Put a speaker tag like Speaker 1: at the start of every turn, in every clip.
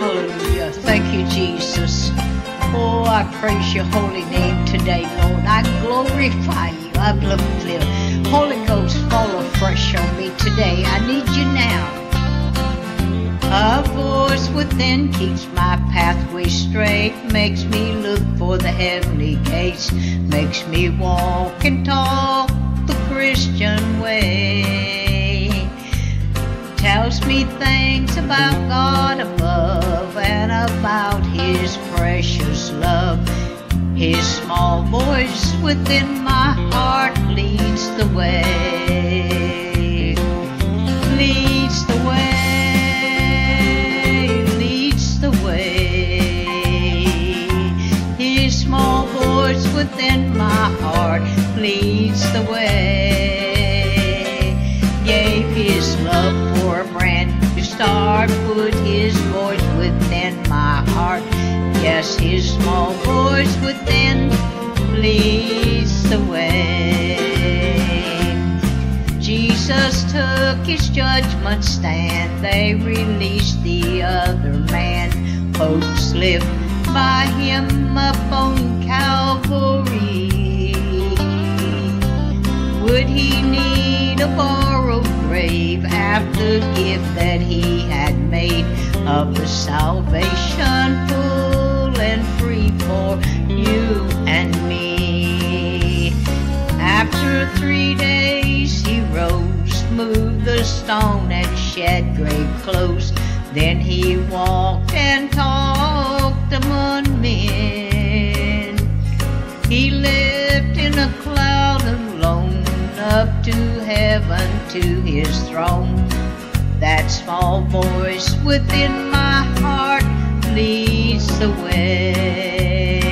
Speaker 1: Hallelujah. Thank you, Jesus. Oh, I praise your holy name today, Lord. I glorify you. I uplift you. Holy Ghost, fall afresh on me today. I need you now. A voice within keeps my pathway straight, makes me look for the heavenly gates, makes me walk and talk the Christian way. Me things about God above and about His precious love. His small voice within my heart leads the way. Leads the way, leads the way. His small voice within my heart leads the way. Put his voice within my heart. Yes, his small voice within leads the way. Jesus took his judgment stand. They released the other man. Hopes lived by him up on Calvary. Grave after the gift that he had made of the salvation full and free for you and me? After three days he rose, moved the stone and shed grave clothes. Then he walked and talked among men. He lived in a cloud alone, up to heaven to his throne. That small voice within my heart leads the way,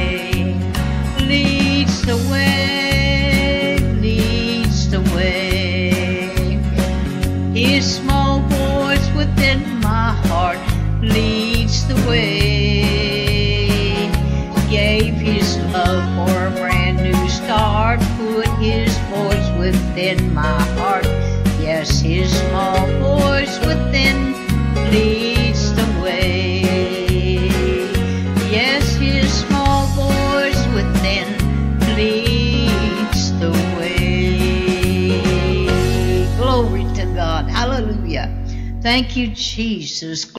Speaker 1: leads the way, leads the way. His small voice within my heart leads the way. Within my heart. Yes, his small voice within leads the way. Yes, his small voice within leads the way. Glory to God. Hallelujah. Thank you, Jesus.